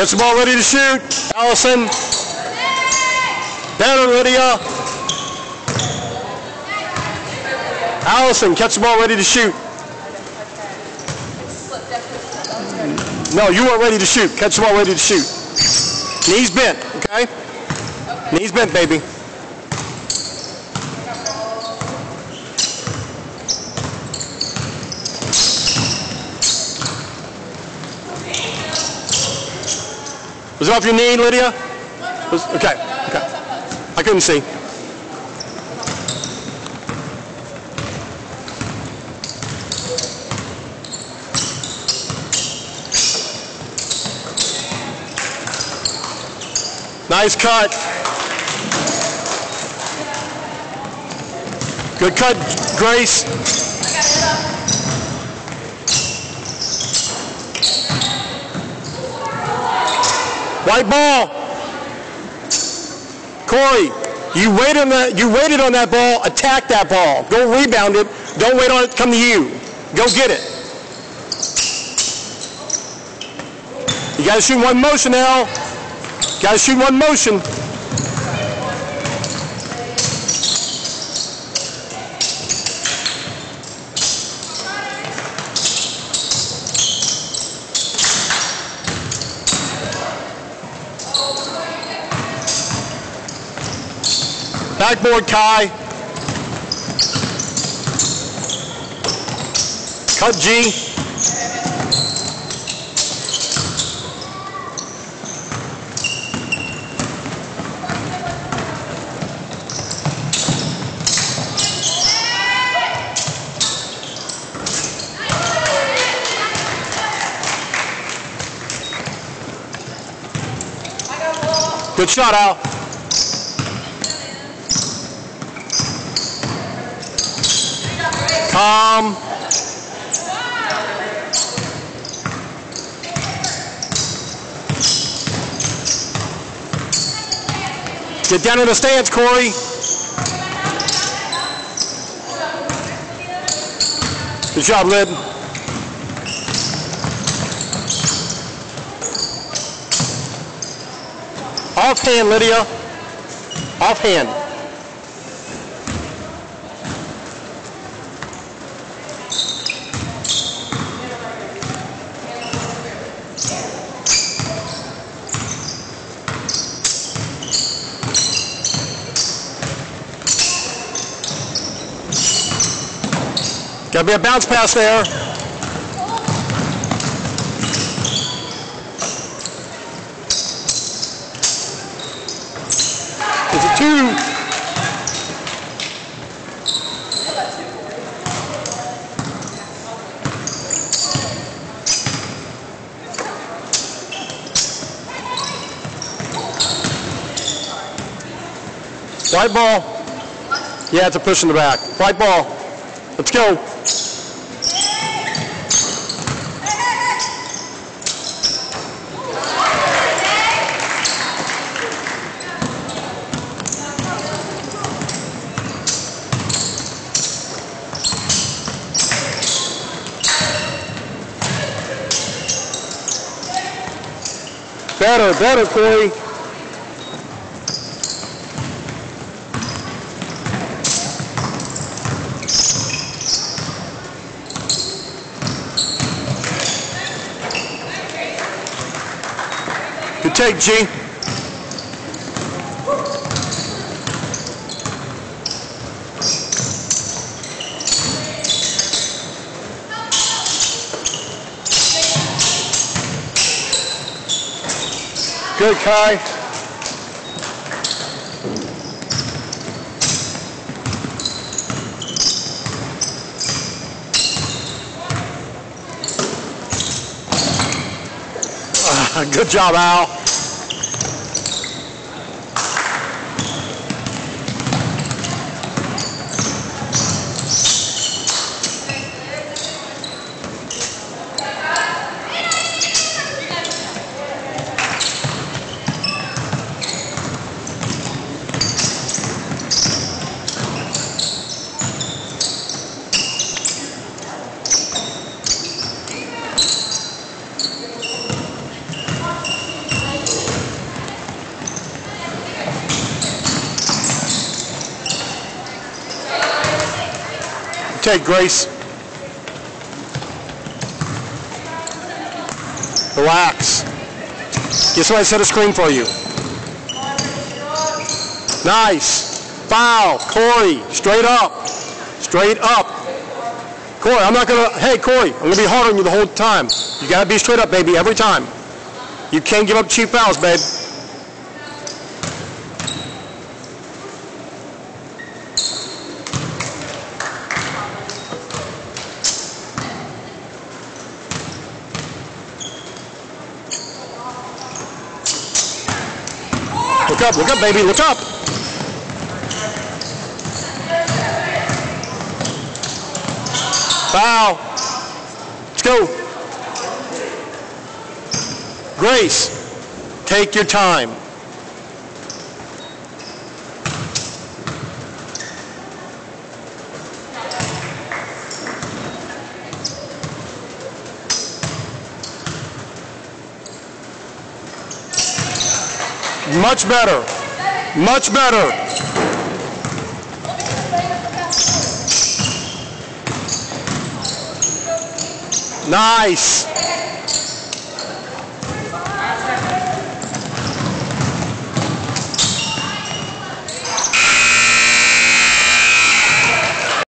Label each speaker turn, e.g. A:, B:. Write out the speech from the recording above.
A: Gets the ball ready to shoot. Allison. Better, Lydia. Allison, catch the ball ready to shoot. No, you are ready to shoot. Catch the ball ready to shoot. Knees bent, okay? Knees bent, baby. Was off your knee, Lydia? Okay, okay. I couldn't see. Nice cut. Good cut, Grace. White ball. Corey, you waited on that. You waited on that ball. Attack that ball. Go rebound it. Don't wait on it to come to you. Go get it. You got to shoot one motion now. Got to shoot one motion. Backboard Kai. Cut G. Good shot, Al. Calm. Get down in the stance, Corey. Good job, Lid. Offhand, Lydia. Offhand. Got to be a bounce pass there. It's a two. White ball. Yeah, it's a push in the back. White ball. Let's go. Better, better, Corey. Take, G. Good, Kai. Good job, Al. Rotate, Grace. Relax. Get somebody to set a screen for you. Nice. Foul. Corey, straight up. Straight up. Corey, I'm not going to, hey, Corey, I'm going to be hard on you the whole time. You got to be straight up, baby, every time. You can't give up cheap fouls, babe. Look up, look up, baby, look up. Foul. Let's go. Grace, take your time. Much better. Much better. Nice.